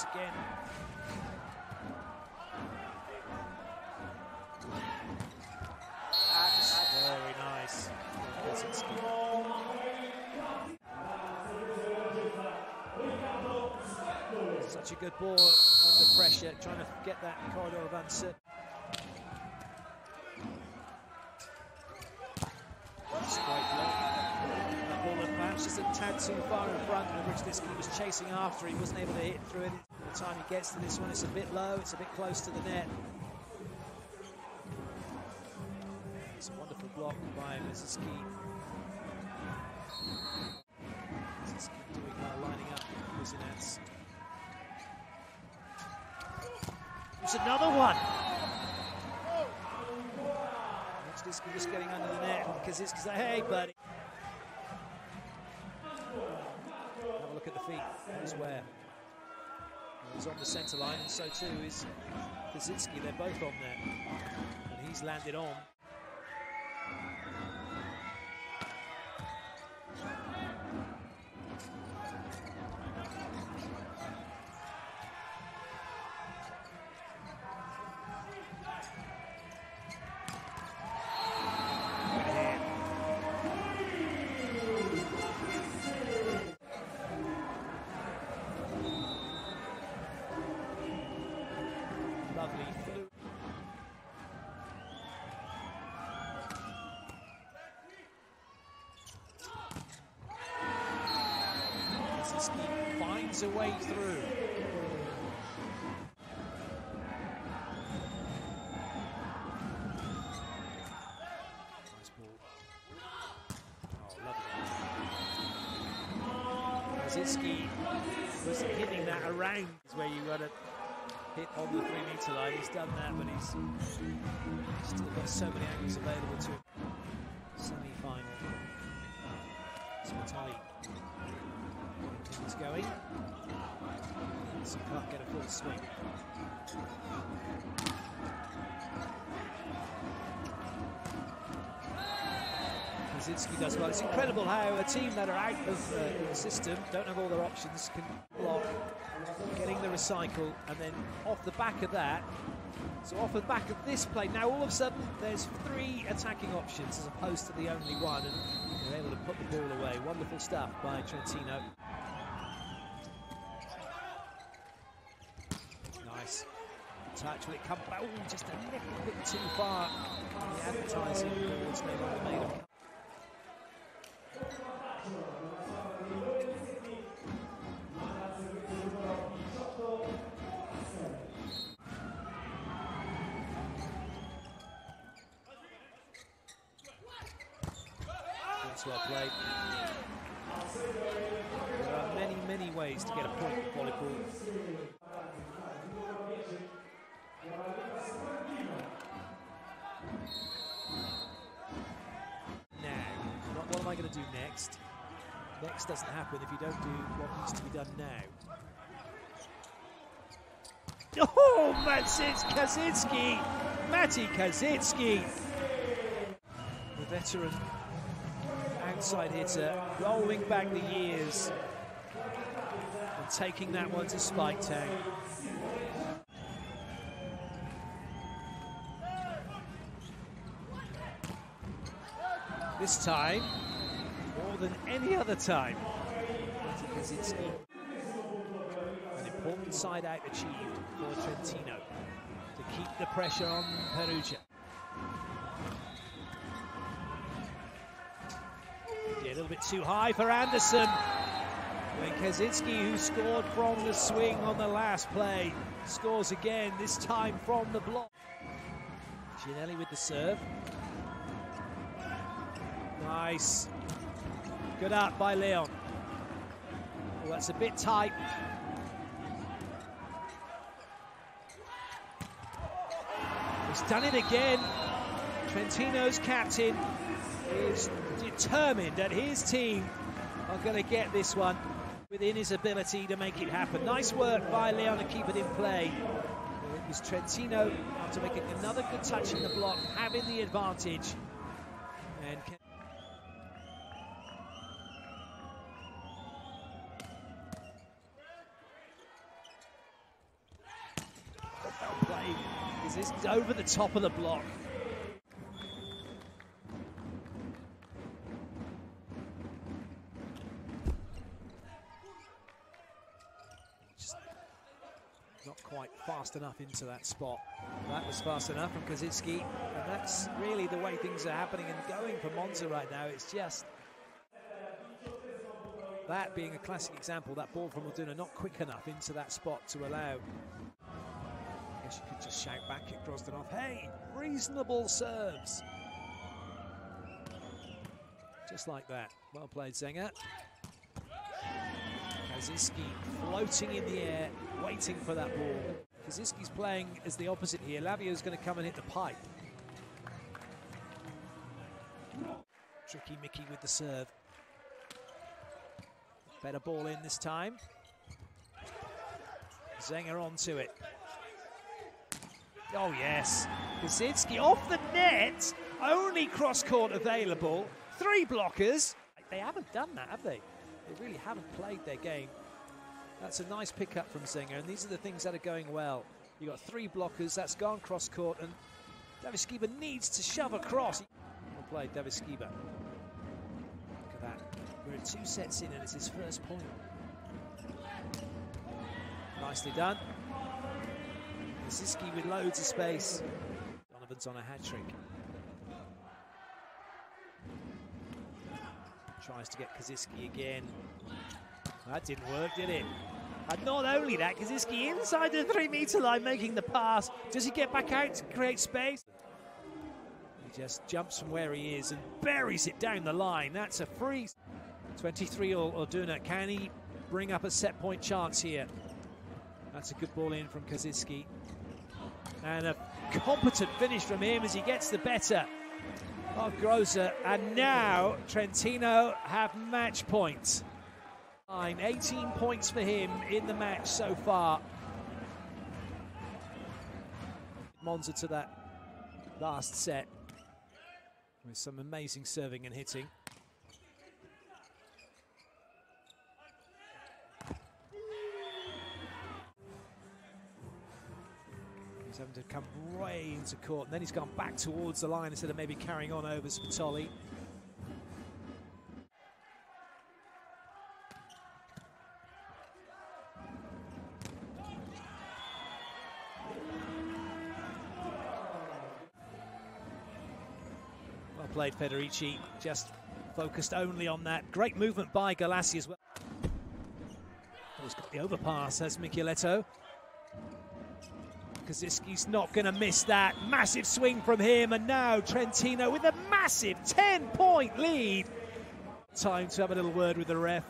once again. Very nice. Such a good ball under pressure, trying to get that corridor of uncertainty. That perhaps just a tad too far in front, and Brzezinski was chasing after. He wasn't able to hit through it. By the time he gets to this one, it's a bit low, it's a bit close to the net. It's a wonderful block by Brzezinski. Brzezinski doing well, lining up another one. Brzezinski just getting under the net. Kaziyski's like, hey, buddy. Have a look at the feet. Where. He's on the centre line, and so too is Kaziyski. They're both on there. And he's landed on. A way through. Nice ball. Oh, was hitting that around is where you got to hit on the three metre line. He's done that, but he's still got so many angles available to him. Semi final. Smatali is going. So can't get a full swing. Kaziyski does well. It's incredible how a team that are out of uh, the system, don't have all their options, can block, getting the recycle, and then off the back of that, so off the back of this play, now all of a sudden there's three attacking options as opposed to the only one, and they're able to put the ball away. Wonderful stuff by Trentino. Touch. Will it come back? Oh, just a little bit too far. The advertising boards no longer made of. That's well played. There are many, many ways to get a point with volleyball. I going to do next? Next doesn't happen if you don't do what needs to be done now. Oh, Matey Kaziyski! Matey Kaziyski! The veteran outside hitter, rolling back the years and taking that one to Spike Town. This time, than any other time, Matey Kaziyski. An important side out achieved for Trentino to keep the pressure on Perugia. Yeah, a little bit too high for Anderson. When Kaziyski, who scored from the swing on the last play, scores again, this time from the block. Giannelli with the serve. Nice. Good out by Leon. Oh, that's a bit tight. He's done it again. Trentino's captain is determined that his team are going to get this one within his ability to make it happen. Nice work by Leon to keep it in play. It was Trentino, after making another good touch in the block, having the advantage. And Kaziyski's over the top of the block. Just not quite fast enough into that spot. That was fast enough from Kaziyski, and that's really the way things are happening and going for Monza right now. It's just that being a classic example, that ball from Muldoona not quick enough into that spot to allow. Guess you could just shout back at Grozdanov, hey, reasonable serves. Just like that. Well played, Zenger. Kaziyski floating in the air, waiting for that ball. Kaziyski's playing as the opposite here. Lavia's going to come and hit the pipe. Tricky Mickey with the serve. Better ball in this time. Zenger onto it. Oh, yes. Kaziyski off the net. Only cross court available. Three blockers. They haven't done that, have they? They really haven't played their game. That's a nice pickup from Zenger, and these are the things that are going well. You've got three blockers, that's gone cross court, and Davyskiba needs to shove across. Well played, Davyskiba. Look at that. We're two sets in, and it's his first point. Nicely done. Kaziyski with loads of space. Donovan's on a hat trick. Tries to get Kaziyski again. That didn't work, did it? And not only that, Kaziyski inside the three metre line making the pass. Does he get back out to create space? He just jumps from where he is and buries it down the line. That's a freeze. 23 Orduna. Can he bring up a set point chance here? That's a good ball in from Kaziyski. And a competent finish from him as he gets the better of Groza. And now Trentino have match point. 18 points for him in the match so far. Monza to that last set with some amazing serving and hitting. Having to come way into court, and then he's gone back towards the line instead of maybe carrying on over Sbertoli. Well played, Federici. Just focused only on that. Great movement by Galassi as well. Oh, he's got the overpass, has Michieletto. Kaziyski's not going to miss that. Massive swing from him, and now Trentino with a massive 10-point lead. Time to have a little word with the ref.